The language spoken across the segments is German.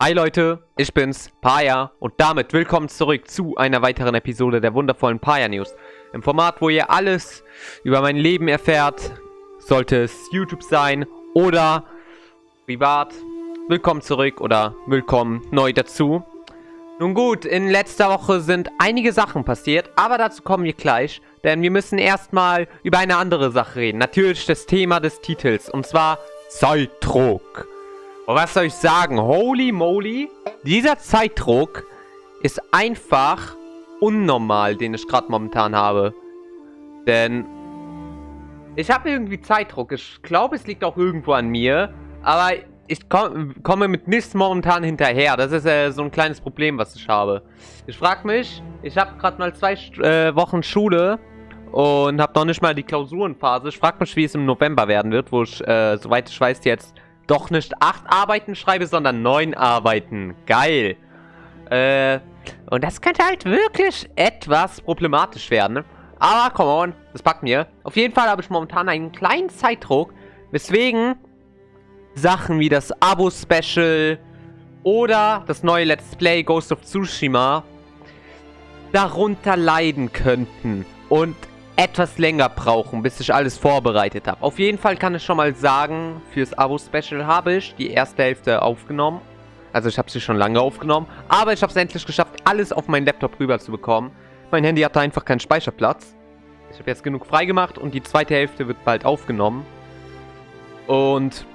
Hi Leute, ich bin's, Paya und damit willkommen zurück zu einer weiteren Episode der wundervollen Paya News. Im Format, wo ihr alles über mein Leben erfährt, sollte es YouTube sein oder privat. Willkommen zurück oder willkommen neu dazu. Nun gut, in letzter Woche sind einige Sachen passiert, aber dazu kommen wir gleich, denn wir müssen erstmal über eine andere Sache reden. Natürlich das Thema des Titels und zwar Zeitdruck. Und was soll ich sagen? Holy moly. Dieser Zeitdruck ist einfach unnormal, den ich gerade momentan habe. Denn ich habe irgendwie Zeitdruck. Ich glaube, es liegt auch irgendwo an mir. Aber ich komm, komme mit nichts momentan hinterher. Das ist äh, so ein kleines Problem, was ich habe. Ich frage mich, ich habe gerade mal zwei äh, Wochen Schule und habe noch nicht mal die Klausurenphase. Ich frage mich, wie es im November werden wird, wo ich, äh, soweit ich weiß, jetzt doch nicht acht Arbeiten schreibe, sondern neun Arbeiten. Geil. Äh, und das könnte halt wirklich etwas problematisch werden. Aber, come on, das packt mir. Auf jeden Fall habe ich momentan einen kleinen Zeitdruck, weswegen Sachen wie das Abo-Special oder das neue Let's Play Ghost of Tsushima darunter leiden könnten. Und etwas länger brauchen, bis ich alles vorbereitet habe. Auf jeden Fall kann ich schon mal sagen, fürs Abo-Special habe ich die erste Hälfte aufgenommen. Also ich habe sie schon lange aufgenommen. Aber ich habe es endlich geschafft, alles auf meinen Laptop rüber zu bekommen. Mein Handy hatte einfach keinen Speicherplatz. Ich habe jetzt genug freigemacht und die zweite Hälfte wird bald aufgenommen. Und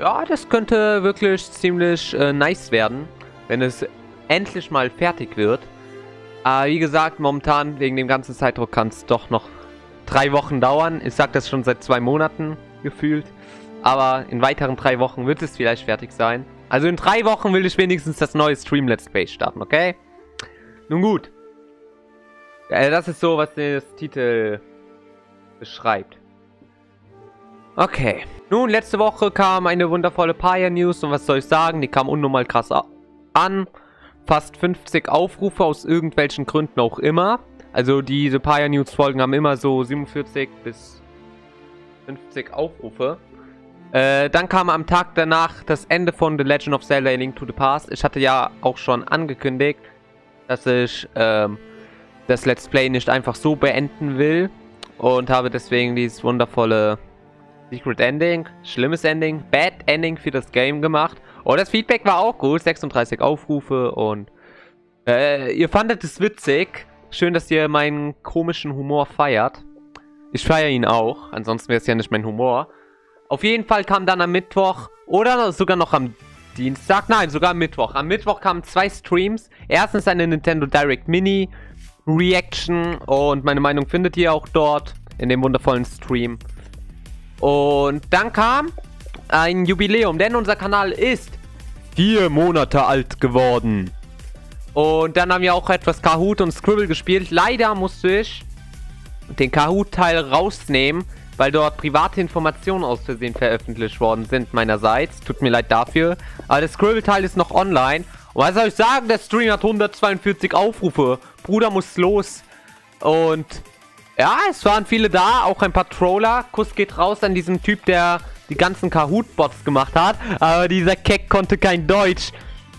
ja, das könnte wirklich ziemlich äh, nice werden, wenn es endlich mal fertig wird. Aber wie gesagt, momentan wegen dem ganzen Zeitdruck kann es doch noch drei Wochen dauern. Ich sage das schon seit zwei Monaten gefühlt. Aber in weiteren drei Wochen wird es vielleicht fertig sein. Also in drei Wochen will ich wenigstens das neue Stream Let's Play starten, okay? Nun gut. Ja, das ist so, was das Titel beschreibt. Okay. Nun, letzte Woche kam eine wundervolle Pioneer News und was soll ich sagen? Die kam unnormal krass an fast 50 Aufrufe aus irgendwelchen Gründen auch immer. Also diese Pioneer News Folgen haben immer so 47 bis 50 Aufrufe. Äh, dann kam am Tag danach das Ende von The Legend of Zelda Link to the Past. Ich hatte ja auch schon angekündigt, dass ich ähm, das Let's Play nicht einfach so beenden will. Und habe deswegen dieses wundervolle Secret Ending, schlimmes Ending, Bad Ending für das Game gemacht. Und oh, das Feedback war auch gut. 36 Aufrufe und äh, ihr fandet es witzig. Schön, dass ihr meinen komischen Humor feiert. Ich feiere ihn auch. Ansonsten wäre es ja nicht mein Humor. Auf jeden Fall kam dann am Mittwoch oder sogar noch am Dienstag. Nein, sogar am Mittwoch. Am Mittwoch kamen zwei Streams. Erstens eine Nintendo Direct Mini Reaction. Und meine Meinung findet ihr auch dort in dem wundervollen Stream. Und dann kam ein Jubiläum, denn unser Kanal ist vier Monate alt geworden. Und dann haben wir auch etwas Kahoot und Scribble gespielt. Leider musste ich den Kahoot-Teil rausnehmen, weil dort private Informationen aus Versehen veröffentlicht worden sind meinerseits. Tut mir leid dafür. Aber der Scribble-Teil ist noch online. Und was soll ich sagen? Der Stream hat 142 Aufrufe. Bruder muss los. Und ja, es waren viele da, auch ein paar Troller. Kuss geht raus an diesen Typ, der die ganzen Kahoot-Bots gemacht hat. Aber dieser Keck konnte kein Deutsch.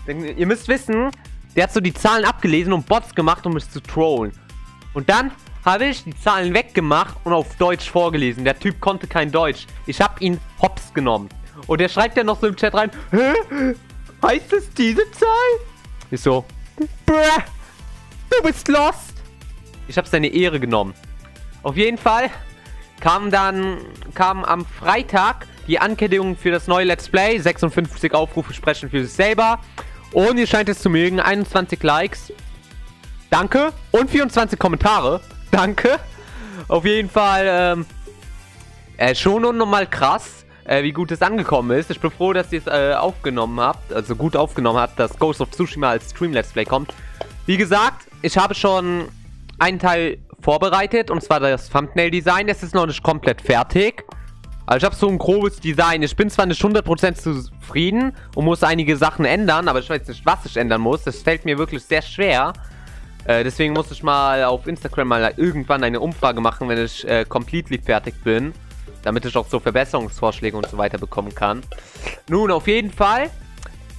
Denn ihr müsst wissen, der hat so die Zahlen abgelesen und Bots gemacht, um mich zu trollen. Und dann habe ich die Zahlen weggemacht und auf Deutsch vorgelesen. Der Typ konnte kein Deutsch. Ich habe ihn hops genommen. Und der schreibt ja noch so im Chat rein, Hä? Heißt es diese Zahl? Ich so, Bruh, du bist lost. Ich habe seine Ehre genommen. Auf jeden Fall kam dann, kam am Freitag die Ankündigung für das neue Let's Play. 56 Aufrufe sprechen für sich selber. Und ihr scheint es zu mögen. 21 Likes. Danke. Und 24 Kommentare. Danke. Auf jeden Fall ähm, äh, schon unnormal krass, äh, wie gut es angekommen ist. Ich bin froh, dass ihr es äh, aufgenommen habt. Also gut aufgenommen habt, dass Ghost of Tsushima als Stream Let's Play kommt. Wie gesagt, ich habe schon einen Teil vorbereitet. Und zwar das Thumbnail-Design. Es ist noch nicht komplett fertig. Also ich habe so ein grobes Design. Ich bin zwar nicht 100% zufrieden und muss einige Sachen ändern, aber ich weiß nicht, was ich ändern muss. Das fällt mir wirklich sehr schwer. Äh, deswegen muss ich mal auf Instagram mal irgendwann eine Umfrage machen, wenn ich äh, completely fertig bin. Damit ich auch so Verbesserungsvorschläge und so weiter bekommen kann. Nun, auf jeden Fall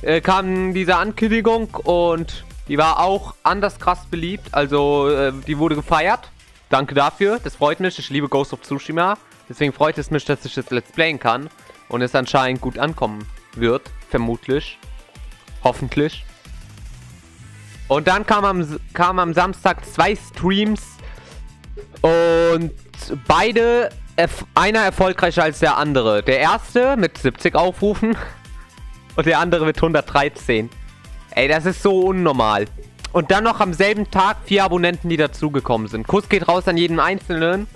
äh, kam diese Ankündigung und die war auch anders krass beliebt. Also, äh, die wurde gefeiert. Danke dafür. Das freut mich. Ich liebe Ghost of Tsushima. Deswegen freut es mich, dass ich das Let's Playen kann. Und es anscheinend gut ankommen wird. Vermutlich. Hoffentlich. Und dann kam am, kam am Samstag zwei Streams. Und beide, einer erfolgreicher als der andere. Der erste mit 70 Aufrufen. Und der andere mit 113. Ey, das ist so unnormal. Und dann noch am selben Tag vier Abonnenten, die dazugekommen sind. Kuss geht raus an jeden Einzelnen.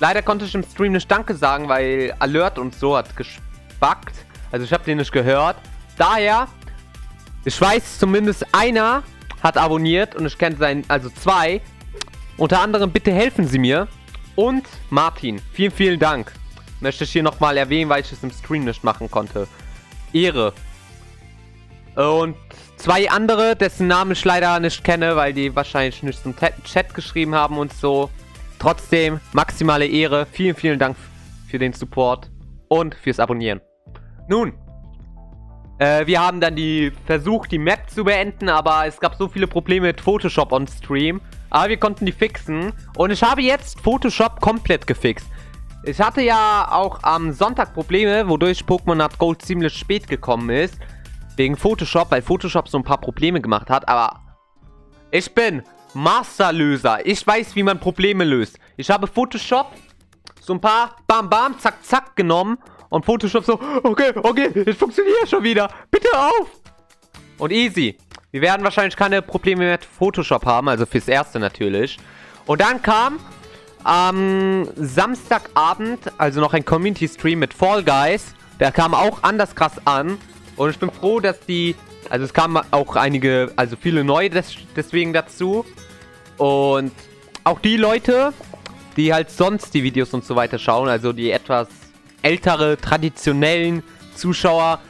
Leider konnte ich im Stream nicht Danke sagen, weil Alert und so hat gespackt. Also ich habe den nicht gehört. Daher, ich weiß zumindest einer hat abonniert und ich kenne seinen, also zwei. Unter anderem bitte helfen Sie mir. Und Martin, vielen, vielen Dank. Möchte ich hier nochmal erwähnen, weil ich es im Stream nicht machen konnte. Ehre. Und zwei andere, dessen Namen ich leider nicht kenne, weil die wahrscheinlich nicht zum Chat geschrieben haben und so. Trotzdem, maximale Ehre. Vielen, vielen Dank für den Support und fürs Abonnieren. Nun, äh, wir haben dann die versucht, die Map zu beenden, aber es gab so viele Probleme mit Photoshop on Stream. Aber wir konnten die fixen. Und ich habe jetzt Photoshop komplett gefixt. Ich hatte ja auch am Sonntag Probleme, wodurch Pokémon Hard Gold ziemlich spät gekommen ist. Wegen Photoshop, weil Photoshop so ein paar Probleme gemacht hat. Aber ich bin Masterlöser. Ich weiß, wie man Probleme löst. Ich habe Photoshop so ein paar Bam Bam, Zack Zack genommen und Photoshop so, okay, okay, es funktioniert schon wieder. Bitte auf. Und easy. Wir werden wahrscheinlich keine Probleme mit Photoshop haben, also fürs Erste natürlich. Und dann kam am Samstagabend, also noch ein Community-Stream mit Fall Guys. Der kam auch anders krass an. Und ich bin froh, dass die, also es kamen auch einige, also viele neue des, deswegen dazu. Und auch die Leute, die halt sonst die Videos und so weiter schauen, also die etwas ältere, traditionellen Zuschauer.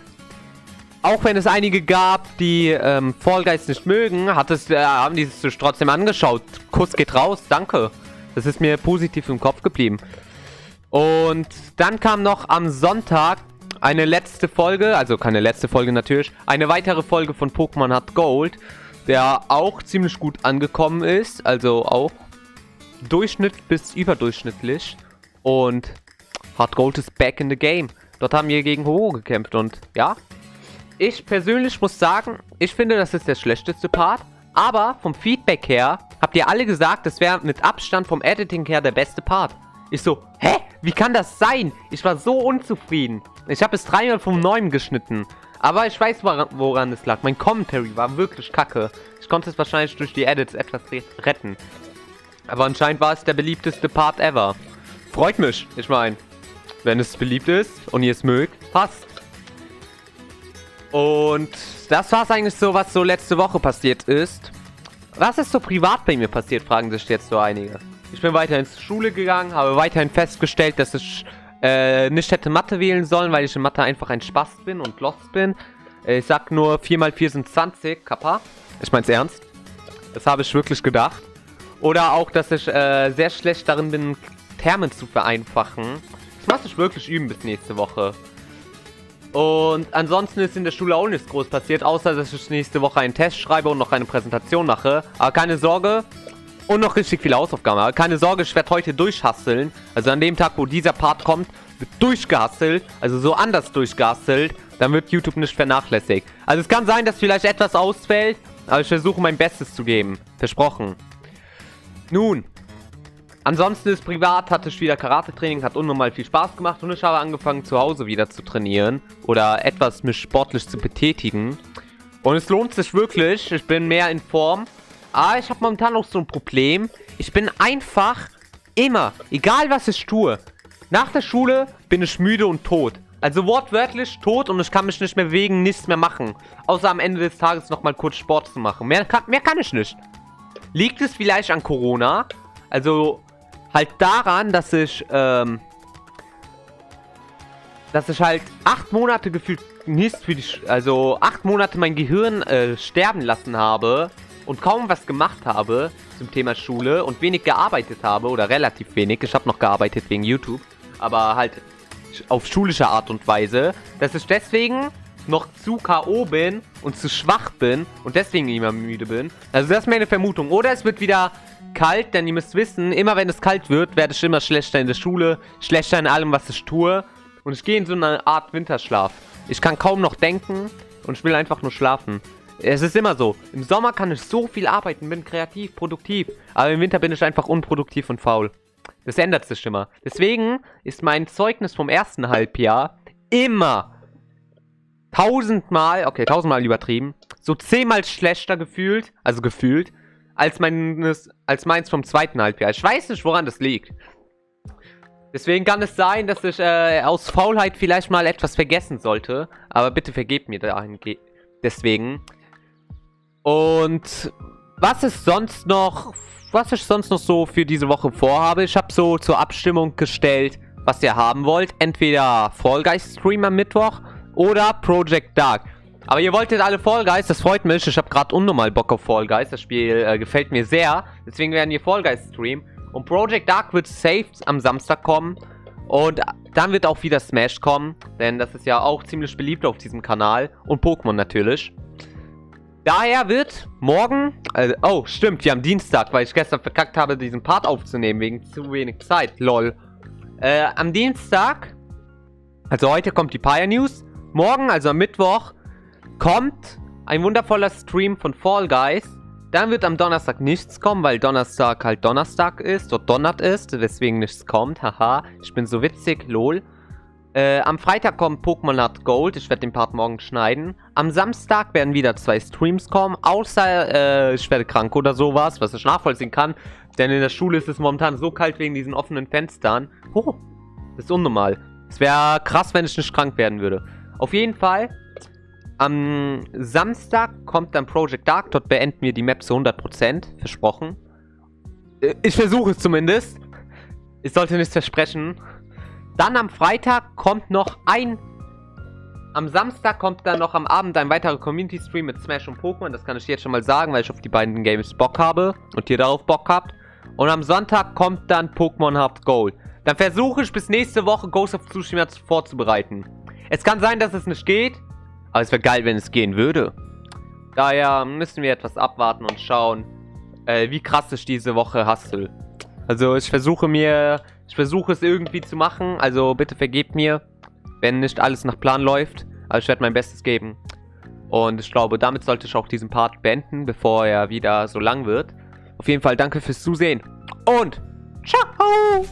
Auch wenn es einige gab, die ähm, Fall Guys nicht mögen, hat es, äh, haben die sich trotzdem angeschaut. Kuss geht raus, danke. Das ist mir positiv im Kopf geblieben. Und dann kam noch am Sonntag eine letzte Folge, also keine letzte Folge natürlich, eine weitere Folge von Pokémon Hard Gold, der auch ziemlich gut angekommen ist, also auch Durchschnitt bis überdurchschnittlich. Und Hard Gold ist back in the game. Dort haben wir gegen Horo gekämpft und ja, ich persönlich muss sagen, ich finde, das ist der schlechteste Part. Aber vom Feedback her habt ihr alle gesagt, das wäre mit Abstand vom Editing her der beste Part. Ich so, hä? Wie kann das sein? Ich war so unzufrieden. Ich habe es dreimal vom Neuem geschnitten. Aber ich weiß, woran es lag. Mein Commentary war wirklich kacke. Ich konnte es wahrscheinlich durch die Edits etwas retten. Aber anscheinend war es der beliebteste Part ever. Freut mich. Ich meine, wenn es beliebt ist und ihr es mögt, passt. Und das war es eigentlich so, was so letzte Woche passiert ist. Was ist so privat bei mir passiert, fragen sich jetzt so einige. Ich bin weiterhin zur Schule gegangen, habe weiterhin festgestellt, dass ich äh, nicht hätte Mathe wählen sollen, weil ich in Mathe einfach ein Spaß bin und lost bin. Äh, ich sag nur 4 mal 4 sind 20, Kappa. Ich mein's ernst. Das habe ich wirklich gedacht. Oder auch, dass ich äh, sehr schlecht darin bin, Termen zu vereinfachen. Das muss ich wirklich üben bis nächste Woche. Und ansonsten ist in der Schule auch nichts groß passiert, außer dass ich nächste Woche einen Test schreibe und noch eine Präsentation mache. Aber keine Sorge. Und noch richtig viele Hausaufgaben. Aber keine Sorge, ich werde heute durchhasseln. Also an dem Tag, wo dieser Part kommt, wird durchgehasselt. Also so anders durchgehasselt. Dann wird YouTube nicht vernachlässigt. Also es kann sein, dass vielleicht etwas ausfällt. Aber ich versuche mein Bestes zu geben. Versprochen. Nun, Ansonsten ist privat, hatte ich wieder Karate-Training, hat unnormal viel Spaß gemacht und ich habe angefangen zu Hause wieder zu trainieren oder etwas mich sportlich zu betätigen. Und es lohnt sich wirklich, ich bin mehr in Form. Aber ich habe momentan auch so ein Problem. Ich bin einfach immer, egal was ich tue, nach der Schule bin ich müde und tot. Also wortwörtlich tot und ich kann mich nicht mehr bewegen, nichts mehr machen. Außer am Ende des Tages nochmal kurz Sport zu machen. Mehr kann, mehr kann ich nicht. Liegt es vielleicht an Corona? Also halt daran, dass ich, ähm, dass ich halt acht Monate gefühlt nicht für die, also acht Monate mein Gehirn äh, sterben lassen habe und kaum was gemacht habe zum Thema Schule und wenig gearbeitet habe oder relativ wenig. Ich habe noch gearbeitet wegen YouTube, aber halt auf schulische Art und Weise, dass ich deswegen noch zu K.O. bin und zu schwach bin und deswegen immer müde bin. Also das ist meine Vermutung. Oder es wird wieder kalt, denn ihr müsst wissen, immer wenn es kalt wird, werde ich immer schlechter in der Schule, schlechter in allem, was ich tue. Und ich gehe in so eine Art Winterschlaf. Ich kann kaum noch denken und ich will einfach nur schlafen. Es ist immer so. Im Sommer kann ich so viel arbeiten, bin kreativ, produktiv. Aber im Winter bin ich einfach unproduktiv und faul. Das ändert sich immer. Deswegen ist mein Zeugnis vom ersten Halbjahr immer tausendmal, okay, tausendmal übertrieben, so zehnmal schlechter gefühlt, also gefühlt, als meines, als meins vom zweiten Halbjahr. Ich weiß nicht, woran das liegt. Deswegen kann es sein, dass ich äh, aus Faulheit vielleicht mal etwas vergessen sollte. Aber bitte vergebt mir dahin deswegen. Und was ist sonst noch, was ich sonst noch so für diese Woche vorhabe? Ich habe so zur Abstimmung gestellt, was ihr haben wollt. Entweder Fall Guys Stream am Mittwoch oder Project Dark. Aber ihr wolltet alle Fall Guys, das freut mich. Ich habe gerade unnormal Bock auf Fall Guys. Das Spiel äh, gefällt mir sehr. Deswegen werden wir Fall Guys streamen. Und Project Dark wird safe am Samstag kommen. Und dann wird auch wieder Smash kommen. Denn das ist ja auch ziemlich beliebt auf diesem Kanal. Und Pokémon natürlich. Daher wird morgen... Also, oh, stimmt, wir haben Dienstag, weil ich gestern verkackt habe, diesen Part aufzunehmen. Wegen zu wenig Zeit. Lol. Äh, am Dienstag... Also heute kommt die Pioneer News. Morgen, also am Mittwoch kommt ein wundervoller Stream von Fall Guys. Dann wird am Donnerstag nichts kommen, weil Donnerstag halt Donnerstag ist oder donnert ist, weswegen nichts kommt. Haha, ich bin so witzig, lol. Äh, am Freitag kommt Pokémon Art Gold. Ich werde den Part morgen schneiden. Am Samstag werden wieder zwei Streams kommen. Außer äh, ich werde krank oder sowas, was ich nachvollziehen kann. Denn in der Schule ist es momentan so kalt wegen diesen offenen Fenstern. Oh, das ist unnormal. Es wäre krass, wenn ich nicht krank werden würde. Auf jeden Fall am Samstag kommt dann Project Dark. Dort beenden wir die Map zu 100%. Versprochen. Äh, ich versuche es zumindest. Ich sollte nichts versprechen. Dann am Freitag kommt noch ein... Am Samstag kommt dann noch am Abend ein weiterer Community-Stream mit Smash und Pokémon. Das kann ich jetzt schon mal sagen, weil ich auf die beiden Games Bock habe. Und ihr darauf Bock habt. Und am Sonntag kommt dann Pokémon Heart Gold. Dann versuche ich bis nächste Woche Ghost of Tsushima vorzubereiten. Es kann sein, dass es nicht geht. Aber es wäre geil, wenn es gehen würde. Daher müssen wir etwas abwarten und schauen, äh, wie krass ich diese Woche hustle. Also ich versuche mir, ich versuche es irgendwie zu machen. Also bitte vergebt mir, wenn nicht alles nach Plan läuft. Aber ich werde mein Bestes geben. Und ich glaube, damit sollte ich auch diesen Part beenden, bevor er wieder so lang wird. Auf jeden Fall danke fürs Zusehen. Und ciao!